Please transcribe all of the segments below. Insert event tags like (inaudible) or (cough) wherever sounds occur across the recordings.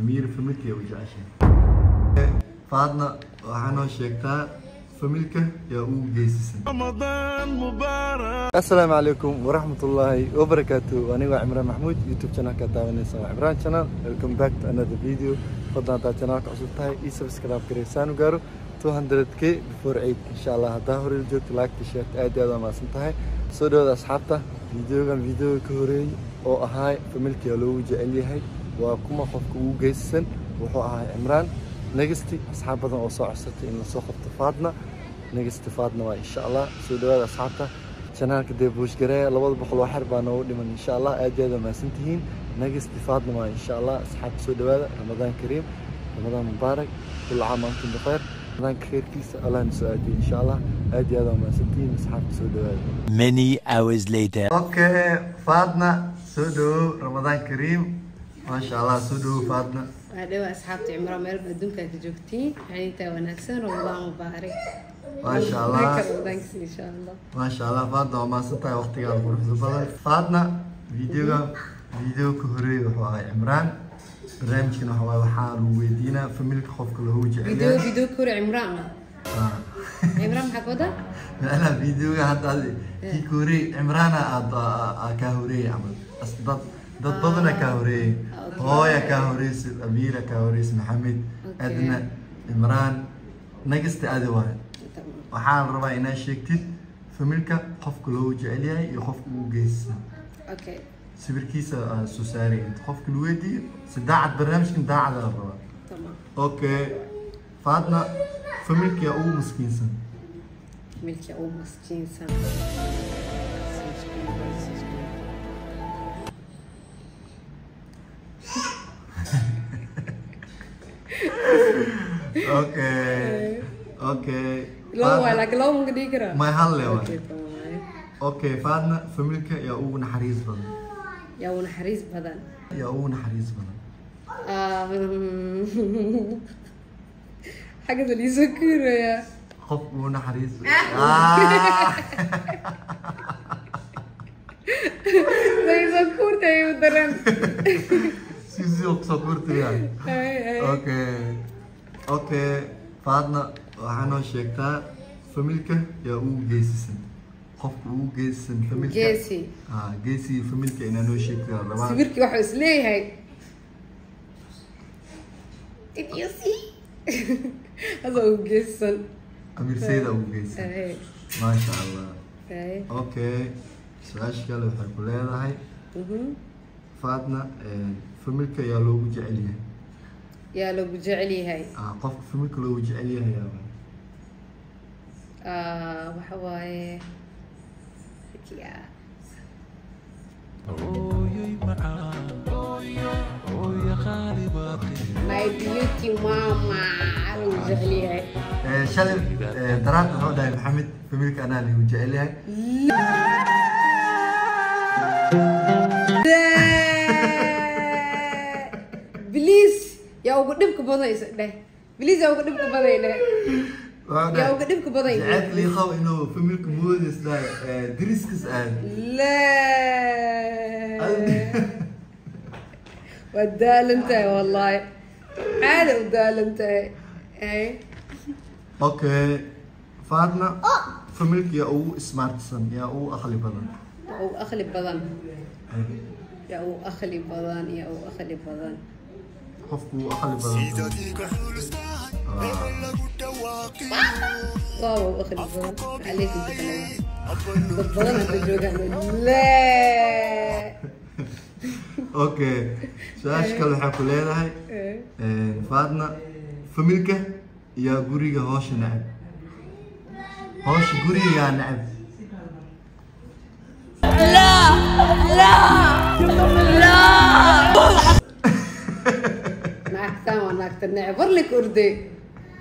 أمير فملكي أو جعشي فعدنا وحنا شكتا فملكة يا أو جيسسن رمضان مبارك السلام عليكم ورحمة الله وبركاته أنا وعمر محمود يوتيوب قناة كتابة نساء عمران قناة ويلكم باك تو أنذر فيديو فضلا تا قناة كعصوتا إي سبسكرايب كريم سانو جارو 200 k بفور عيد إن شاء الله هذا هو الجوك لايك تشير تأدي هذا ما سنتهي سودو أصحابته فيديو كان فيديو كوري أو أهاي فملكي ألو جعلي هاي وكما خفكو جيس السن وحقها عمران. نجستي أصحاب بدن أو صوع إن صوخ افتفادنا نجستي فادنا وإن شاء الله. سودوا أصحابتا شنالك دي بوش جري. لبض بخل وحر بانو لمن إن شاء الله. أجي هذا ما سنتهين. نجستي فادنا وإن شاء الله. أصحاب سودوا رمضان كريم. رمضان مبارك. كل عام أنتم بخير. Many hours later. Okay, Fadna, Sudo, Ramadan Kareem. Kariim maasha allah soo dhawow faadna waa dhawa asxaabta cimro meelba adduunkaa ka joogtiin xanintaa wanaagsan ramadaan mubaarak maasha allah ramadaankiisa insha allah maasha allah faadna waa mahadsan tahay waqtigaada quruxda badan faadna videoga video ka horeeyay wuxuu ahay cimraan barnaamijkan waxa waaye waxaa lagu weydiinaa familka qofka loogu jecel video yahay video kore cimraan Ah. cimraan maxaad wada macnaha videoga hadda ضدنا كاوري هويا كاوريس أميرة كاوريس محمد أدنى عمران نقصت أدي واحد. وحال ربع إنا شكتي فملكا خوف كلو جعليا يخوف كلو جيس أوكي. سبر كيسا آه، سوساري. انت خوف كلو دي سداعت برنامج كنت داعت على الربع. تمام. أوكي. فاتنا فملك يا أو مسكين سن. فملك يا أو مسكين سن. Aa soo saaraya inta qofka la weydiiyo si daacad barnaamijkan daacada la rabaa tamam okay faadna familka yaa ugu maskiinsan milki ugu maskiinsan okay okay loo waa Faadna- laakiin loo ma dhigi karaa may hal le Okay, waay tamam. أوكي فعدنا وحنا شكتا فميلكا يا أو جيسسن قف أو جيسسن فميلكا جيسي آه جيسي فميلكا أنا نو شكتا سبيركي واحد اسلي هاي ات يسي هذا أو جيسسن امير سيدا أو جيسسن ما شاء الله أوكي سؤال شكال وحكولي هاي فاتنا فميلكا يا لوجو جعليه يا لو بجعلي هاي. آه طف فمك لو بجعلي هاي آه وحواي يا. My beauty mama. وجعليها آه، شل آه، درات هو دايم حمد في ملك أنا اللي وجعليها لا لا. لا لا لا لا لا لا لا لا لا لا يا أو أخلي بضان يا أو أخلي بضان qofku aqli badan badan su-aasha kale waxaa ku leedahay faadna familka yaa guriga hoosha necab hoosha guriga yaa حتان وناك تنعب ورلك أردي.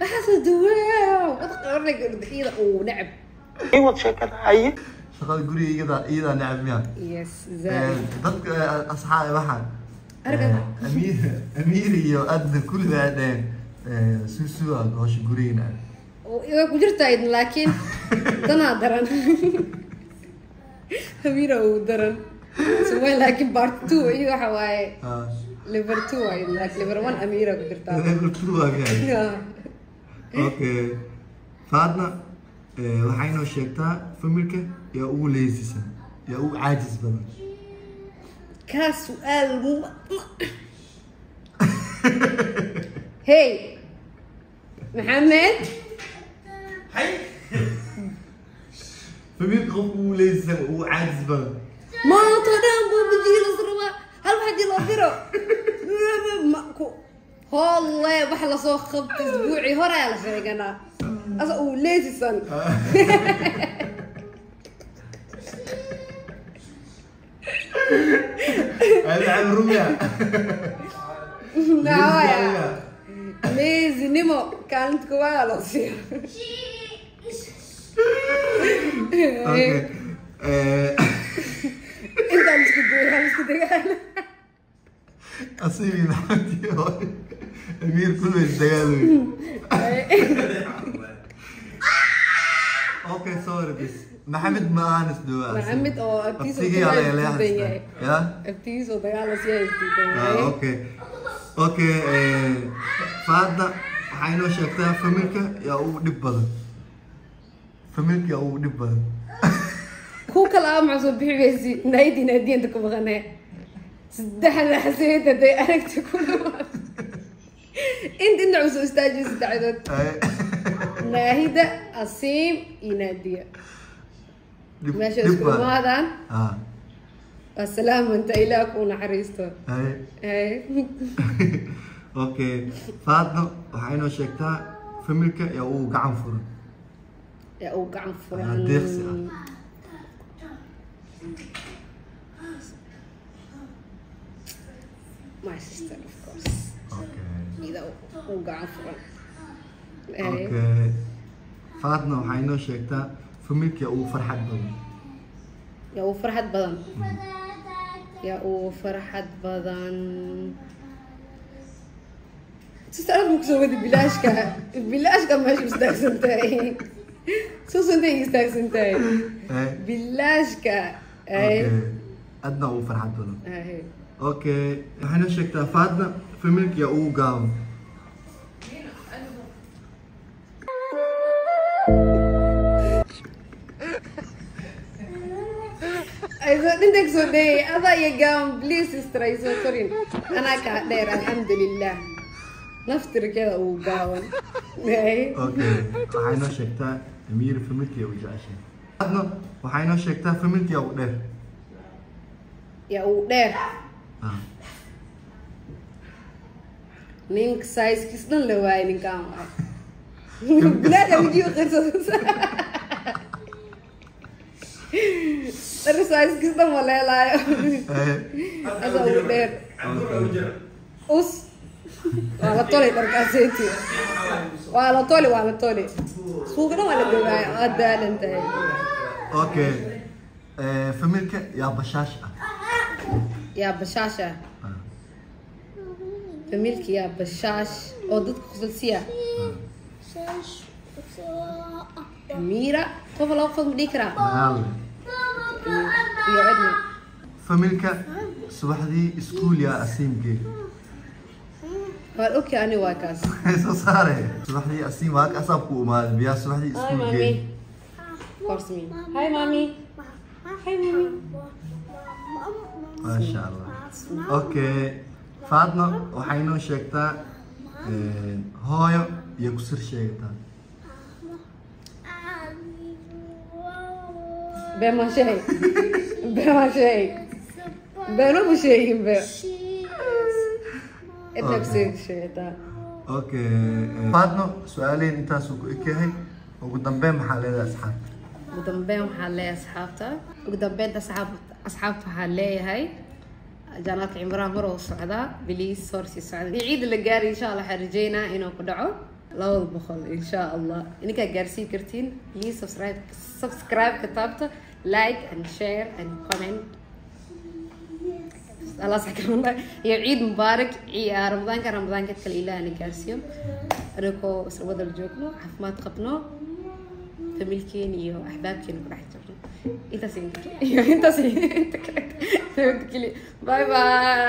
بحث الدوية ورلك أردي. خيضة ونعب إيوة شكرا هاي شغل قولي أيضا أيضا نعب ميان يس زين. ضدك اصحائي بحان ارقب امير امير يو ادن كل بعدين إيه، إيه، سوسوا غوش قرينا ايوة كجرت أيضا لكن دنا درن. (laughs) امير أو درن. سوى لكن بارت 2 ايوة حواي. آه ليفر 2 هيك ليفر 1 اميره قدرت ليفر 2 هيك أوكي فادنا وحينا شيكتا فملك يا أو ليزي سن يا أو عاجز بلاش كسؤال مو هي محمد هاي فمين قبول لسه هو عزبه ما طلع والله بحال صو خبط اسبوعي هو راه الخيق أنا أصلا وليتي سان على الرميا لا يا ليز نيمو كانت كوالا سي أوكي. (laughs) إنت مش كبير أنا مش كبير اصيلي محمد أمير كله يتضايق (laughs) أوكي سوري بس محمد ما آنس دلوقتي محمد آه ابتيز وضيع على سياي يا؟ ابتيز أوكي. أوكي آه، فاردا حينو شكتها فملكة يا أو دبل. فملكة يا أو دبل. كوكا الام عزو بيزي نايدي نايدي عندكم غنيه تدح على حسيت هذا انك تقول إنت إنه عزوز تاجي استعدت ناهيدا أصيم ينادية. ماشي اسكو هذا؟ آه. السلام أنت إلى أكون عريستو. أي. (laughs) أوكي. فاطمة وحينو شكتا فملكة يا أو قعن فرن يا أو قعن فرن آه، my sister of course okay ida uu gacan furan Eh, okay faadna waxay inoo sheegtaa familka ugu farxad badan yaa uu farxad badan yaa uu farxad badan sistaarad ma kusoo wadi bilaashka bilaashka meesha istaagsan tahay suusantay istaagsan tahay Eh, bilaashka adna ugu farxad badan okay waxay inoo sheegtaa faadna familka yaa ugu gaaban ay soo dhinta kusoo dhayay adaa iyo gaaban please sister ay soo korin anaa kaa dheer alxamdulilah naftirkeeda ugu gaaban okay waxay inoo sheegtaa amiir familka Ah, ninka dhan la waayay ninkaan waay bilaada wijiyo qirsa dhar saiskiis dhan ma leelaayo eh, asa uu dheer us waa la toli dharkaaseeti waa la toli waa la toli suuqa dhan waa la gogaayo waa daalan tahay okay eh, familka yaa bashaash ah يا بشاشة. آه. فميلك يا بشاش. أو ضدك خصوصية بشاش آه. أميرة طب لو فهم ديكرا فميلك صباح دي سكول يا أسيم جي قال أنا واكاس إيش صار هي صباح دي أسيم واكاس أبو ما بيا صباح دي سكول جي هاي مامي. هاي مامي. هاي مامي. Maasha allah okay faadna waxay inoo sheegtaa eh, hooyo iyo kusir sheegataa been ma sheeg been ma sheeg been ma sheegin be inta kusii sheegtaa okay eh, faadno su-aalehen intaasuu ku ekayahay ugu dambeyn maxaa leedahay asxaabta ugu dambeyn waxaa leeyahay asxaabta ugu dambeynta asxaab asxaabta أصحابها لي هاي. جانات عمران مرة وصعدة. بليز سورسي صعدة نعيد اللي إن شاء الله حرجينا. إنه قدعو لو بخل إن شاء الله. إنك قارسي كرتين بليز سبسكرايب سبسكرايب كتابته. لايك and شير and كومنت الله سبحانه وتعالى يا عيد مبارك. يا آه، رمضان كان رمضان كانت يعني إيوه، كل إله نكاسيوم ركو سر وضل جوكنو عف ما تقبنو فملكين يو أحبابكين وبرحتكم Está (laughs) así. Y yo, está así. Bye bye.